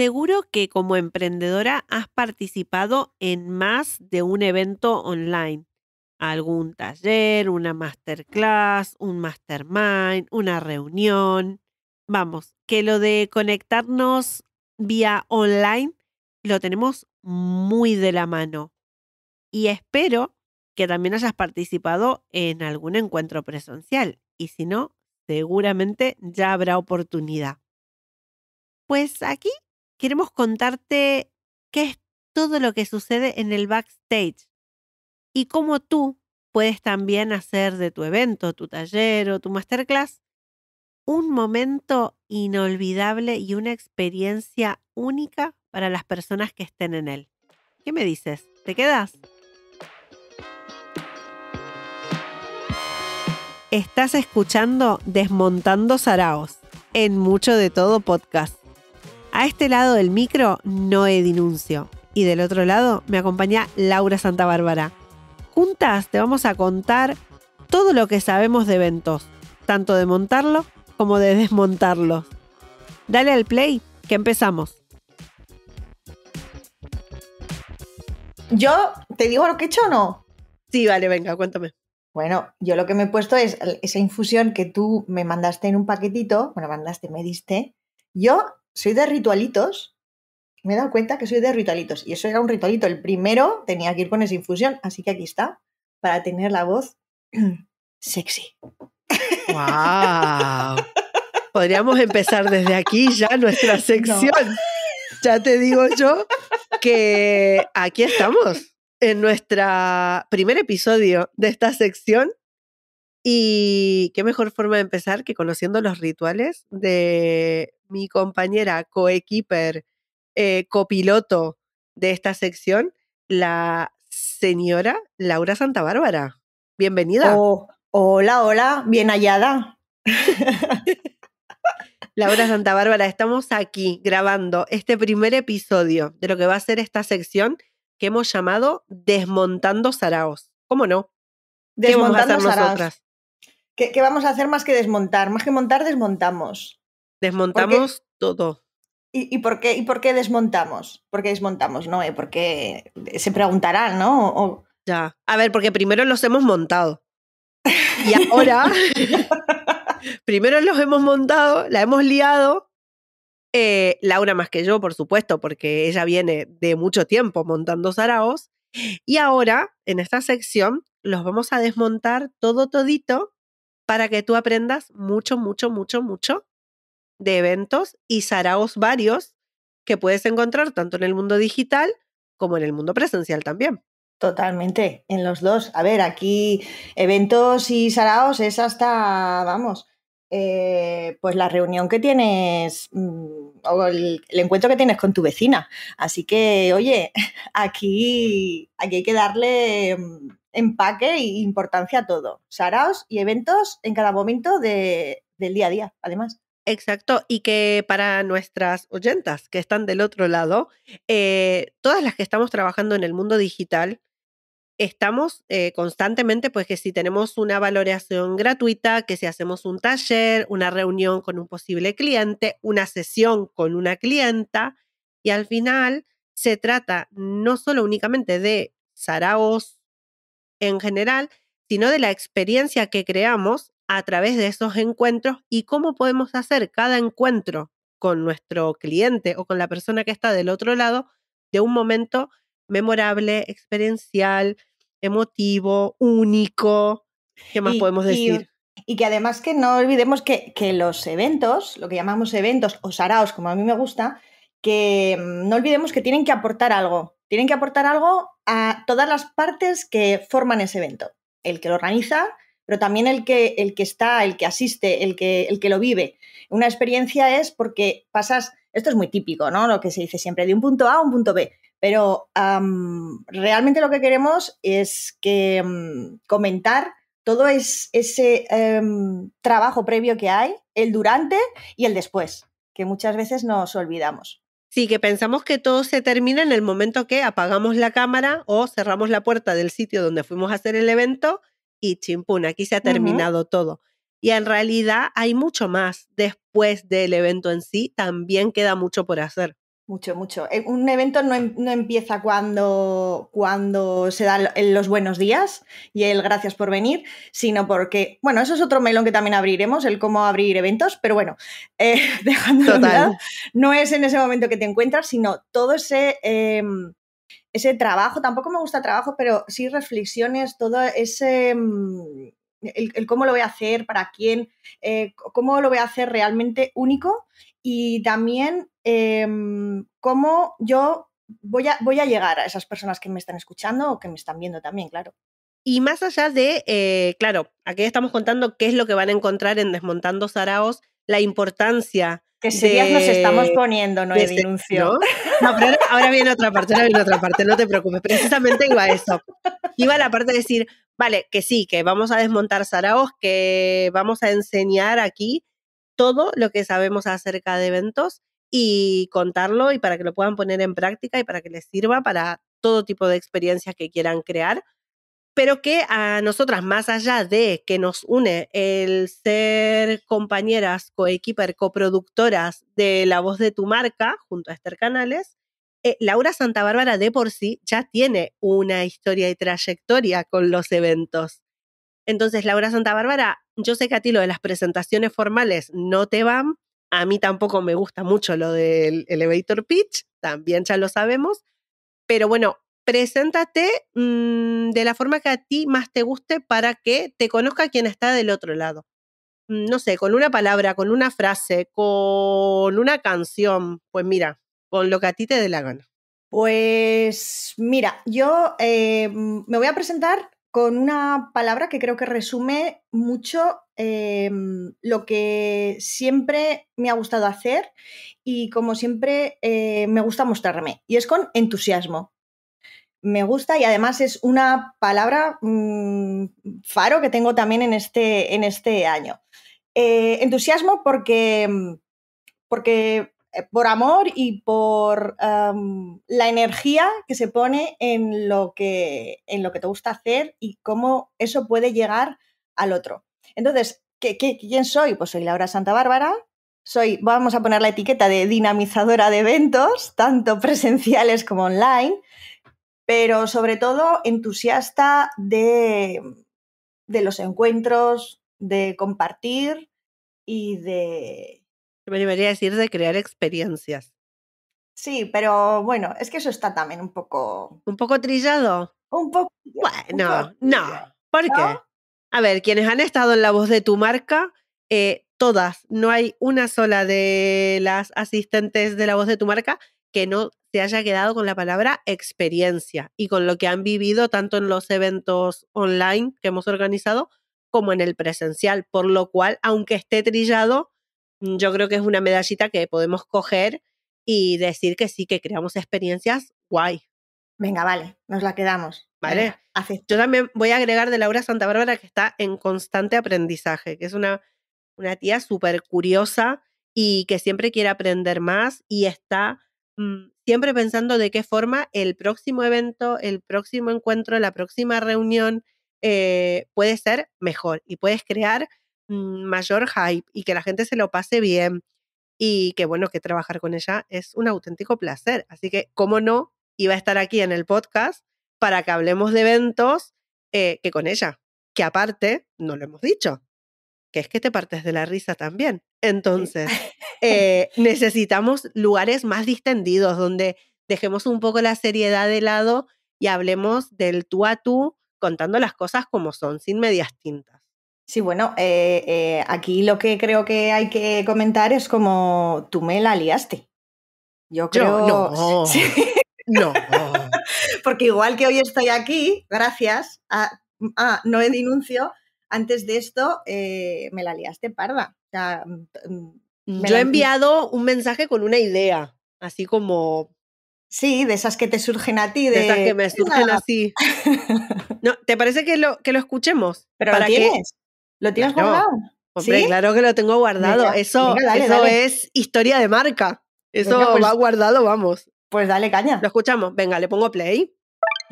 Seguro que como emprendedora has participado en más de un evento online. Algún taller, una masterclass, un mastermind, una reunión. Vamos, que lo de conectarnos vía online lo tenemos muy de la mano. Y espero que también hayas participado en algún encuentro presencial. Y si no, seguramente ya habrá oportunidad. Pues aquí queremos contarte qué es todo lo que sucede en el backstage y cómo tú puedes también hacer de tu evento, tu taller o tu masterclass un momento inolvidable y una experiencia única para las personas que estén en él. ¿Qué me dices? ¿Te quedas? Estás escuchando Desmontando Saraos en Mucho de Todo Podcast. A este lado del micro, Noé Dinuncio. Y del otro lado me acompaña Laura Santa Bárbara. Juntas te vamos a contar todo lo que sabemos de eventos, tanto de montarlo como de desmontarlo. Dale al play, que empezamos. ¿Yo te digo lo que he hecho o no? Sí, vale, venga, cuéntame. Bueno, yo lo que me he puesto es esa infusión que tú me mandaste en un paquetito, bueno, mandaste, me diste. Yo soy de ritualitos, me he dado cuenta que soy de ritualitos, y eso era un ritualito. El primero tenía que ir con esa infusión, así que aquí está, para tener la voz sexy. ¡Wow! Podríamos empezar desde aquí ya nuestra sección. Ya te digo yo que aquí estamos en nuestro primer episodio de esta sección. Y qué mejor forma de empezar que conociendo los rituales de mi compañera, coequiper, eh, copiloto de esta sección, la señora Laura Santa Bárbara. Bienvenida. Oh, hola, hola, bien hallada. Laura Santa Bárbara, estamos aquí grabando este primer episodio de lo que va a ser esta sección que hemos llamado Desmontando Saraos. ¿Cómo no? ¿Qué vamos a hacer nosotras? ¿Qué, vamos a hacer más que desmontar? Más que montar, desmontamos. Desmontamos todo. ¿Y, por qué, ¿Y por qué desmontamos? ¿Por qué desmontamos? No, eh? porque se preguntarán, ¿no? Ya. A ver, porque primero los hemos montado. Y ahora, primero los hemos montado, la hemos liado eh, Laura más que yo, por supuesto, porque ella viene de mucho tiempo montando saraos. Y ahora, en esta sección, los vamos a desmontar todo todito para que tú aprendas mucho, mucho, mucho, mucho de eventos y saraos varios que puedes encontrar tanto en el mundo digital como en el mundo presencial también. Totalmente, en los dos. A ver, aquí eventos y saraos es hasta, vamos, eh, pues la reunión que tienes mm, o el, encuentro que tienes con tu vecina. Así que, oye, aquí, aquí hay que darle mm, empaque e importancia a todo. Saraos y eventos en cada momento del día a día, además. Exacto, y que para nuestras oyentas que están del otro lado, eh, todas las que estamos trabajando en el mundo digital, estamos eh, constantemente, pues que si tenemos una valoración gratuita, que si hacemos un taller, una reunión con un posible cliente, una sesión con una clienta, y al final se trata no solo únicamente de saraos en general, sino de la experiencia que creamos a través de esos encuentros y cómo podemos hacer cada encuentro con nuestro cliente o con la persona que está del otro lado de un momento memorable, experiencial, emotivo, único. ¿Qué más podemos decir? Y, que además que no olvidemos que, los eventos, lo que llamamos eventos o saraos, como a mí me gusta, que mm, no olvidemos que tienen que aportar algo. Tienen que aportar algo a todas las partes que forman ese evento. El que lo organiza, pero también el que, el que está, el que asiste, el que, el que lo vive. Una experiencia es porque pasas, esto es muy típico, ¿no? Lo que se dice siempre, de un punto A a un punto B. Pero realmente lo que queremos es que mm, comentar todo es, ese em, trabajo previo que hay, el durante y el después, que muchas veces nos olvidamos. Sí, que pensamos que todo se termina en el momento que apagamos la cámara o cerramos la puerta del sitio donde fuimos a hacer el evento y chimpún, aquí se ha terminado todo. Y en realidad hay mucho más después del evento en sí, también queda mucho por hacer. Mucho, mucho. Eh, un evento no, em, no empieza cuando, cuando se dan los buenos días y el gracias por venir, sino porque, bueno, eso es otro melón que también abriremos, el cómo abrir eventos, pero bueno, eh, dejando no es en ese momento que te encuentras, sino todo ese, em, ese trabajo, tampoco me gusta trabajo, pero sí reflexiones, todo ese... Em, el, cómo lo voy a hacer, para quién, eh, cómo lo voy a hacer realmente único y también em, cómo yo voy a, voy a llegar a esas personas que me están escuchando o que me están viendo también, claro. Y más allá de, eh, claro, aquí estamos contando qué es lo que van a encontrar en Desmontando Saraos, la importancia. Que serias nos estamos poniendo, no denuncio. ¿no? pero ahora, viene otra parte, ahora viene otra parte, no te preocupes. Precisamente iba a eso. Iba a la parte de decir, vale, que sí, que vamos a desmontar Saraos, que vamos a enseñar aquí todo lo que sabemos acerca de eventos y contarlo y para que lo puedan poner en práctica y para que les sirva para todo tipo de experiencias que quieran crear, pero que a nosotras, más allá de que nos une el ser compañeras, coequiper, coproductoras de La Voz de tu Marca junto a Esther Canales, eh, Laura Santa Bárbara de por sí ya tiene una historia y trayectoria con los eventos. Entonces, Laura Santa Bárbara, yo sé que a ti lo de las presentaciones formales no te van, a mí tampoco me gusta mucho lo del elevator pitch, también ya lo sabemos, pero bueno, preséntate mm, de la forma que a ti más te guste para que te conozca quien está del otro lado. Mm, no sé, con una palabra, con una frase, con una canción, pues mira, con lo que a ti te dé la gana. Pues mira, yo eh, me voy a presentar con una palabra que creo que resume mucho em, lo que siempre me ha gustado hacer y como siempre eh, me gusta mostrarme, y es con entusiasmo. Me gusta y además es una palabra mm, faro que tengo también en este, en este año. Eh, entusiasmo porque, porque eh, por amor y por la energía que se pone en lo que, en lo que te gusta hacer y cómo eso puede llegar al otro. Entonces, ¿qué, quién soy? Pues soy Laura Santa Bárbara, soy, vamos a poner la etiqueta de dinamizadora de eventos, tanto presenciales como online, pero sobre todo entusiasta de, de los encuentros, de compartir y de, me debería decir de crear experiencias. Sí, pero bueno, es que eso está también un poco. ¿Un poco trillado? Un poco. Bueno, no. ¿Por qué? A ver, quienes han estado en la voz de tu marca, eh, todas, no hay una sola de las asistentes de la voz de tu marca que no se haya quedado con la palabra experiencia y con lo que han vivido tanto en los eventos online que hemos organizado como en el presencial, por lo cual, aunque esté trillado, Mm, yo creo que es una medallita que podemos coger y decir que sí, que creamos experiencias guay. Venga, vale, nos la quedamos. Vale. yo también voy a agregar de Laura Santa Bárbara que está en constante aprendizaje, que es una, una tía súper curiosa y que siempre quiere aprender más y está mm, siempre pensando de qué forma el próximo evento, el próximo encuentro, la próxima reunión eh, puede ser mejor y puedes crear Mm, mayor hype y que la gente se lo pase bien y que bueno, que trabajar con ella es un auténtico placer. Así que, ¿cómo no? Iba a estar aquí en el podcast para que hablemos de eventos eh, que con ella, que aparte, no lo hemos dicho, que es que te partes de la risa también. Entonces, eh, necesitamos lugares más distendidos donde dejemos un poco la seriedad de lado y hablemos del tú a tú contando las cosas como son, sin medias tintas. Sí, bueno, eh, eh, aquí lo que creo que hay que comentar es como tú me la liaste. Yo creo. no. no. Porque igual que hoy estoy aquí, gracias a, No he Denuncio, antes de esto eh, me la liaste parda. Mm, mm, Yo he enviado un mensaje con una idea, así como. Sí, de esas que te surgen a ti. De, esas que me surgen así. No, ¿Te parece que lo, que lo escuchemos? Pero ¿para qué? ¿Lo tienes guardado? Hombre, claro que lo tengo guardado. eso eso es historia de marca. Eso pues va guardado, vamos. Pues dale caña. Lo escuchamos. Venga, le pongo play.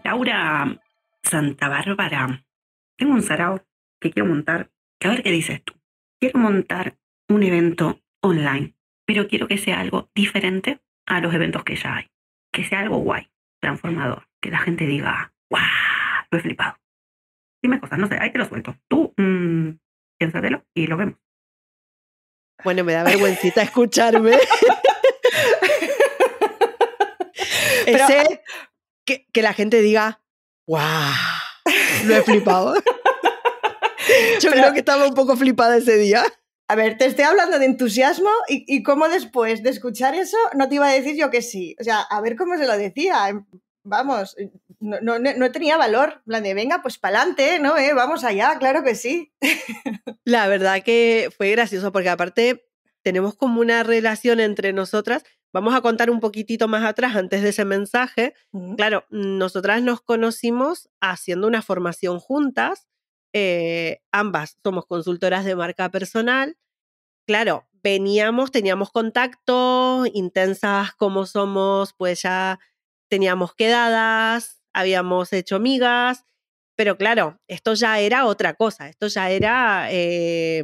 Laura Santa Bárbara, tengo un sarao que quiero montar. A ver qué dices tú. Quiero montar un evento online, pero quiero que sea algo diferente a los eventos que ya hay. Que sea algo guay, transformador. Que la gente diga, ¡guau! Lo he flipado. Dime cosas, no sé, ahí te lo suelto. Tú, mmm, piénsatelo y lo vemos. Bueno, me da vergüencita escucharme. Pero- Ese que, que la gente diga, ¡guau! Lo he flipado. Yo Pero- creo que estaba un poco flipada ese día. A ver, te estoy hablando de entusiasmo y, y cómo después de escuchar eso no te iba a decir yo que sí. O sea, a ver cómo se lo decía. Vamos, no, no, no tenía valor. Plan de, venga, pues para adelante, ¿no? ¿Eh? Vamos allá, claro que sí. La verdad que fue gracioso porque aparte tenemos como una relación entre nosotras. Vamos a contar un poquitito más atrás antes de ese mensaje. Mm. Claro, nosotras nos conocimos haciendo una formación juntas. Eh, ambas somos consultoras de marca personal. Claro, veníamos, teníamos contacto, intensas como somos, pues ya teníamos quedadas, habíamos hecho amigas, pero claro, esto ya era otra cosa, esto ya era, eh,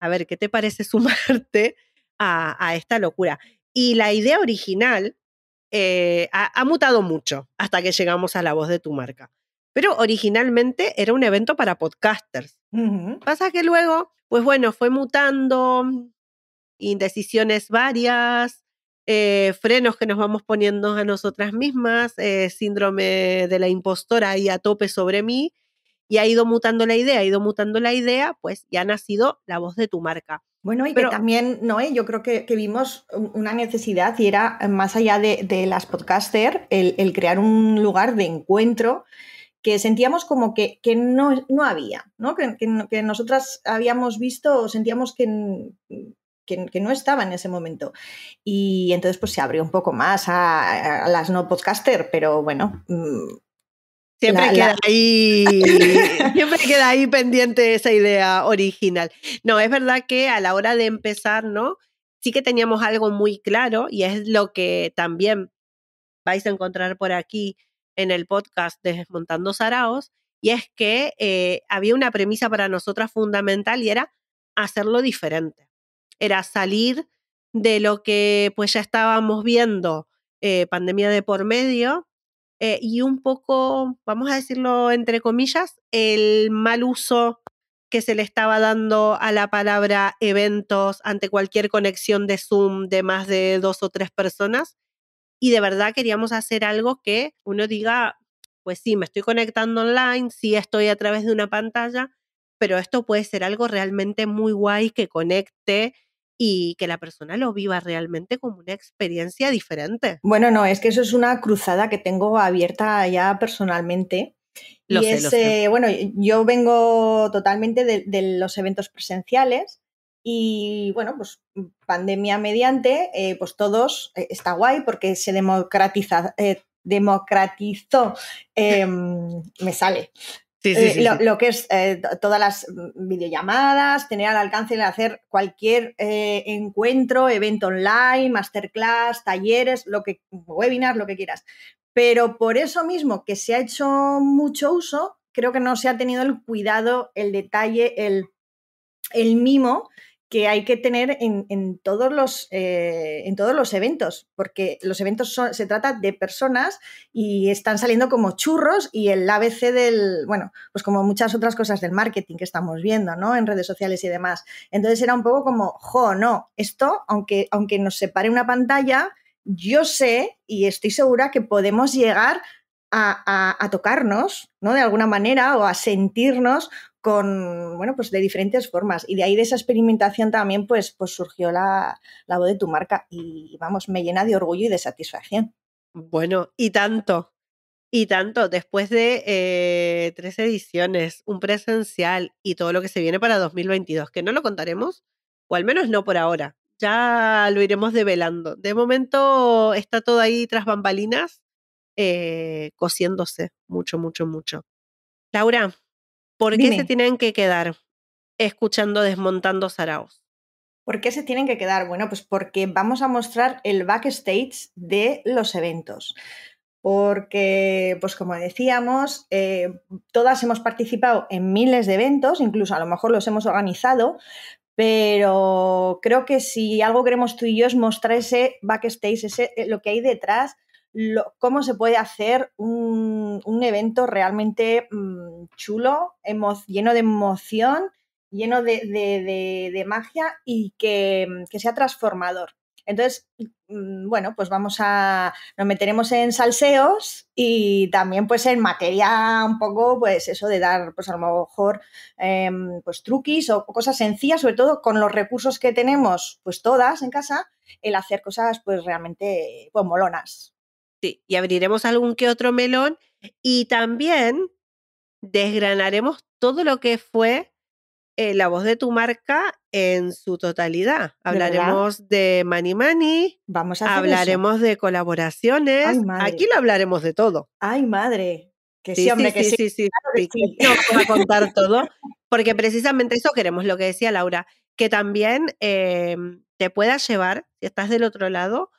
a ver, ¿qué te parece sumarte a, esta locura? Y la idea original eh, ha mutado mucho hasta que llegamos a la voz de tu marca. Pero originalmente era un evento para podcasters. Ujú. Pasa que luego, pues bueno, fue mutando, indecisiones varias, eh, frenos que nos vamos poniendo a nosotras mismas, eh, síndrome de la impostora ahí a tope sobre mí, y ha ido mutando la idea, ha ido mutando la idea, pues ya ha nacido la voz de tu marca. Bueno, y Pero- que también, Noé, yo creo que, que vimos un- una necesidad y era, eh, más allá de, de las podcaster, el, el crear un lugar de encuentro que sentíamos como que, que no, no había, ¿no? Que, que no- que nosotras habíamos visto o sentíamos que, no estaba en ese momento. Y entonces pues se abrió un poco más a, a las no podcaster, pero bueno, mm, Siempre La- queda la- ahí, siempre queda ahí pendiente esa idea original. No, es verdad que a la hora de empezar, ¿no? Sí que teníamos algo muy claro y es lo que también vais a encontrar por aquí en el podcast de Desmontando Saraos, y es que eh, había una premisa para nosotras fundamental y era hacerlo diferente. Era salir de lo que pues ya estábamos viendo, eh, pandemia de por medio, eh, y un poco, vamos a decirlo entre comillas, el mal uso que se le estaba dando a la palabra eventos ante cualquier conexión de Zoom de más de dos o tres personas. Y de verdad queríamos hacer algo que uno diga, pues sí, me estoy conectando online, sí estoy a través de una pantalla, pero esto puede ser algo realmente muy guay que conecte y que la persona lo viva realmente como una experiencia diferente. Bueno, no, es que eso es una cruzada que tengo abierta ya personalmente. Lo y sé, es, lo sé. eh, bueno, yo vengo totalmente de, de los eventos presenciales y bueno, pues pandemia mediante, eh, pues todos, eh, está guay porque se democratiza, eh, democratizó, em, me sale, Sí, sí, sí, lo, que es to- todas las mm, videollamadas, tener al alcance de hacer cualquier encuentro, evento online, masterclass, talleres, lo que, webinar, lo que quieras. Pero por eso mismo que se ha hecho mucho uso, creo que no se ha tenido el cuidado, el detalle, el, el mimo que hay que tener en, todos, los, eh, en todos los eventos, porque los eventos son, se trata de personas y están saliendo como churros y el ABC del, bueno, pues como muchas otras cosas del marketing que estamos viendo, ¿no? En redes sociales y demás. Entonces era un poco como, jo, no, esto, aunque, aunque nos separe una pantalla, yo sé y estoy segura que podemos llegar a, tocarnos, ¿no? De alguna manera o a sentirnos con, bueno, pues de diferentes formas. Y de ahí de esa experimentación también, pues, pues surgió la, la voz de tu marca y, vamos, me llena de orgullo y de satisfacción. Bueno, y tanto, y tanto, después de eh, tres ediciones, un presencial y todo lo que se viene para 2022, que no lo contaremos, o al menos no por ahora, ya lo iremos develando. De momento está todo ahí tras bambalinas, eh, cosiéndose mucho, mucho, mucho. Laura, ¿por qué se tienen que quedar escuchando Desmontando Saraos? ¿Por qué se tienen que quedar? Bueno, pues porque vamos a mostrar el backstage de los eventos. Porque, pues como decíamos, eh, todas hemos participado en miles de eventos, incluso a lo mejor los hemos organizado, pero creo que si algo queremos tú y yo es mostrar ese backstage, ese, eh, lo que hay detrás, lo, cómo se puede hacer un, un evento realmente mmm, chulo, lleno de emoción, lleno de, de, de magia y que, que sea transformador. Entonces, mm, bueno, pues vamos a, nos meteremos en salseos y también pues en materia un poco, pues eso de dar, pues a lo mejor, eh, pues truquis o cosas sencillas, sobre todo con los recursos que tenemos, pues todas en casa, el hacer cosas pues realmente, pues molonas. Sí, y abriremos algún que otro melón y también desgranaremos todo lo que fue eh, la voz de tu marca en su totalidad. Hablaremos de, Money Money, Vamos a hablaremos eso. de colaboraciones. Ay, Aquí lo hablaremos de todo. Ay, madre. Que sí, sí, hombre, sí, que sí, sí. sí, claro no vamos a contar todo, porque precisamente eso queremos, lo que decía Laura, que también eh, te pueda llevar, si estás del otro lado,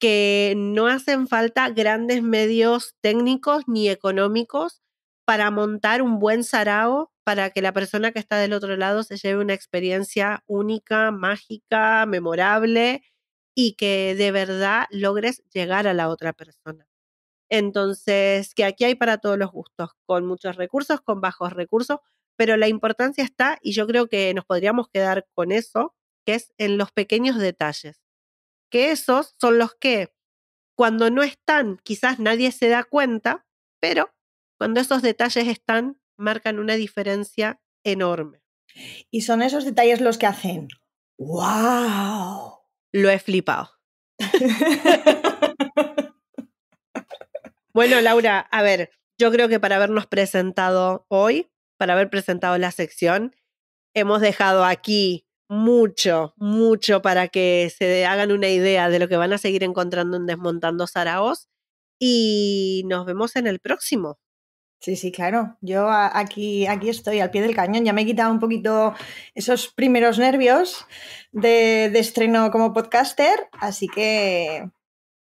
que no hacen falta grandes medios técnicos ni económicos para montar un buen sarao, para que la persona que está del otro lado se lleve una experiencia única, mágica, memorable y que de verdad logres llegar a la otra persona. Entonces, que aquí hay para todos los gustos, con muchos recursos, con bajos recursos, pero la importancia está, y yo creo que nos podríamos quedar con eso, que es en los pequeños detalles. Que esos son los que, cuando no están, quizás nadie se da cuenta, pero cuando esos detalles están, marcan una diferencia enorme. Y son esos detalles los que hacen. ¡Wow! Lo he flipado. Bueno, Laura, a ver, yo creo que para habernos presentado hoy, para haber presentado la sección, hemos dejado aquí mucho, mucho para que se hagan una idea de lo que van a seguir encontrando en Desmontando Saraos. Y nos vemos en el próximo. Sí, sí, claro. Yo aquí, aquí estoy al pie del cañón. Ya me he quitado un poquito esos primeros nervios de, de estreno como podcaster. Así que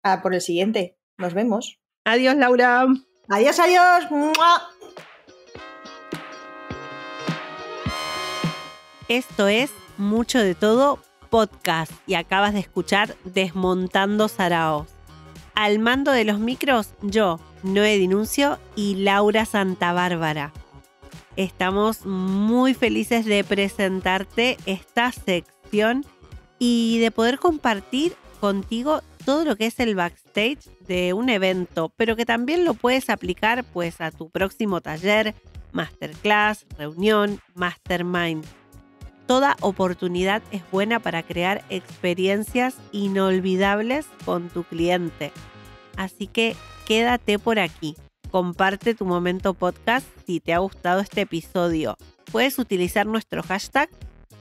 a por el siguiente. Nos vemos. Adiós, Laura. Adiós, adiós. ¡Mua! Esto es Mucho de Todo Podcast y acabas de escuchar Desmontando Saraos. Al mando de los micros, yo, Noé Dinuncio y Laura Santa Bárbara. Estamos muy felices de presentarte esta sección y de poder compartir contigo todo lo que es el backstage de un evento, pero que también lo puedes aplicar pues a tu próximo taller, masterclass, reunión, mastermind. Toda oportunidad es buena para crear experiencias inolvidables con tu cliente. Así que quédate por aquí. Comparte tu momento podcast si te ha gustado este episodio. Puedes utilizar nuestro hashtag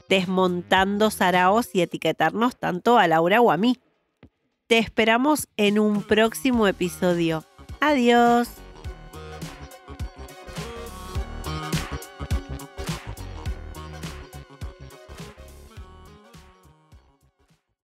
desmontando saraos y etiquetarnos tanto a Laura o a mí. Te esperamos en un próximo episodio. Adiós.